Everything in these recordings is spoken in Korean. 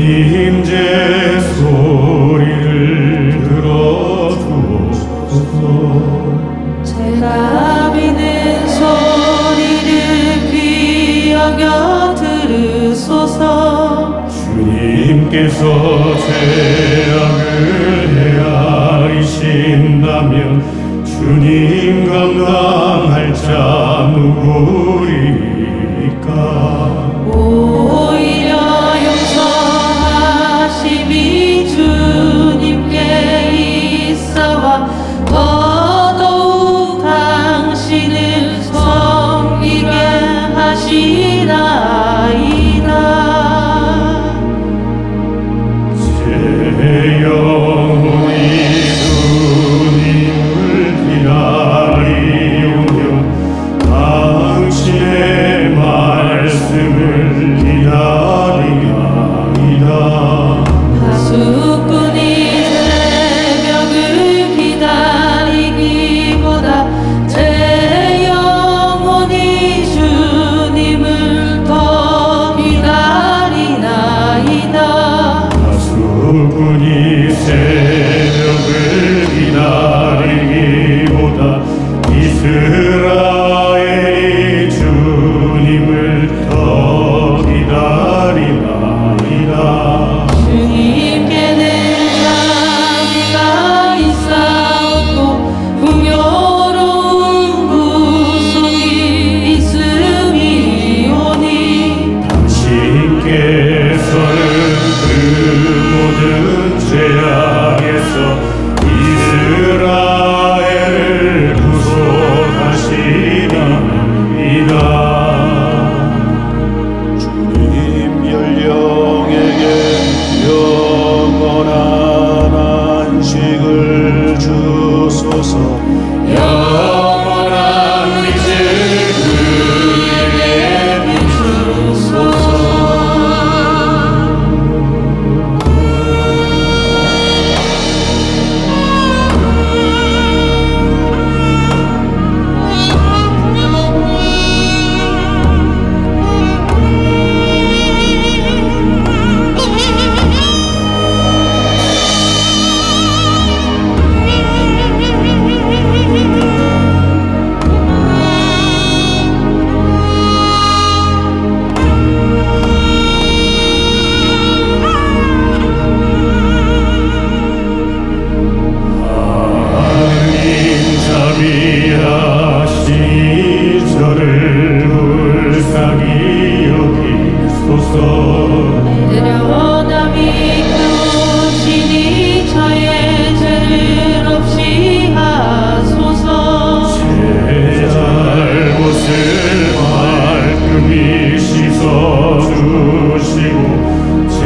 주님 제 소리를 들어주소서. 제가 비는 소리를 귀 여겨 들으소서. 주님께서 재앙을 헤아리신다면 주님 감당할 자 누구리까? 하시 저를 불쌍히 여기소서. 내들아 원함이 그시니 저의 죄를 없이 하소서. 제 잘못을 말끔히 씻어주시고 제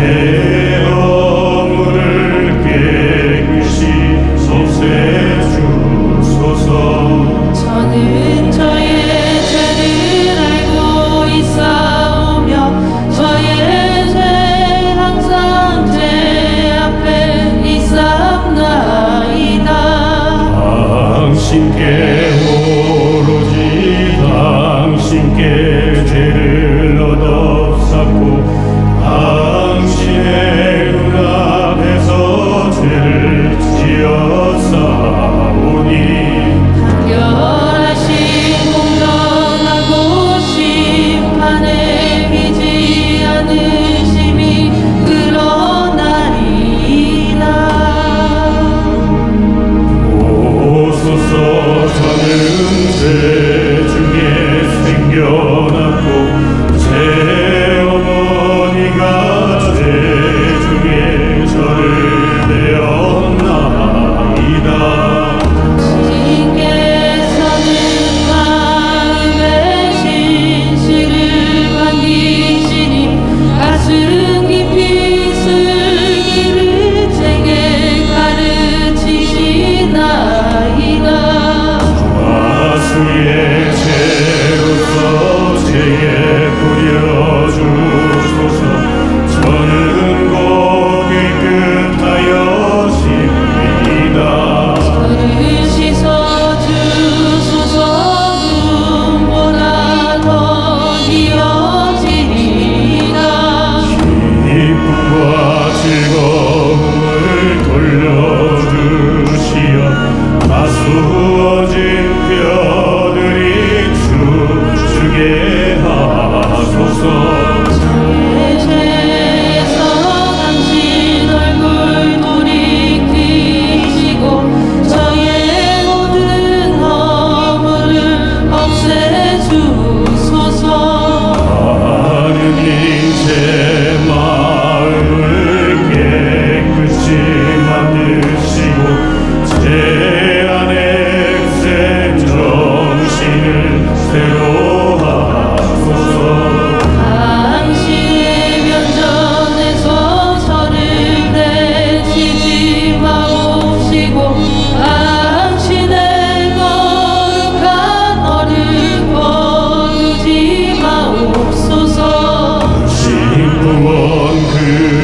you.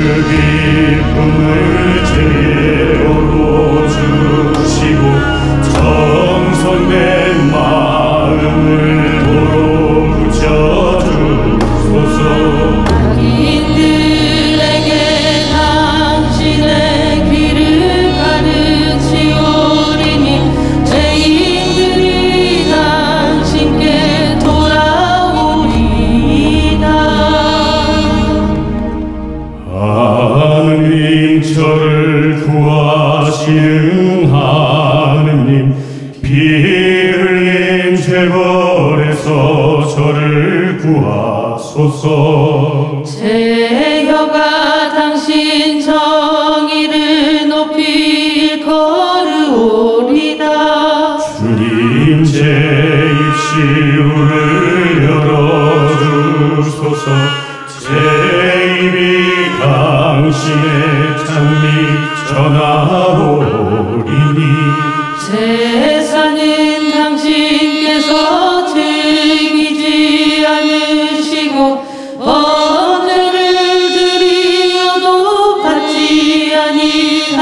tua sosor. Te